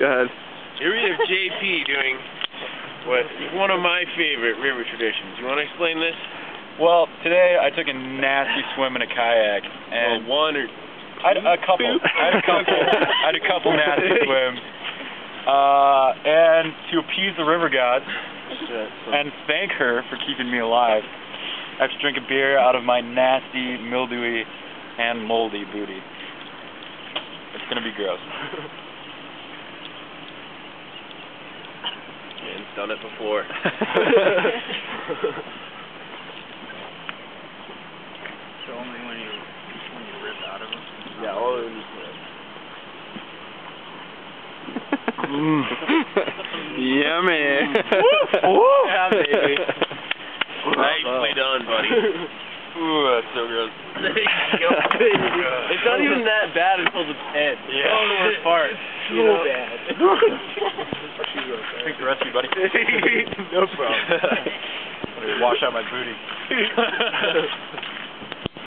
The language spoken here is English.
Go ahead. Here we have JP doing what one of my favorite river traditions. You want to explain this? Well, today I took a nasty swim in a kayak, and well, one or I had a couple. I had a couple. I had a couple nasty swims. Uh, and to appease the river gods and thank her for keeping me alive, I have to drink a beer out of my nasty, mildewy, and moldy booty. It's gonna be gross. done it before. So only when you when you rip out of them. yeah, all in this Mm. Yummy. Yeah, baby. Nicely done, buddy. Ooh, that's so gross. There you go. It's not even that bad until the end. Yeah. Oh, the worst part. So You know? bad. Thanks the rest of you, buddy. no problem. Wash out my booty.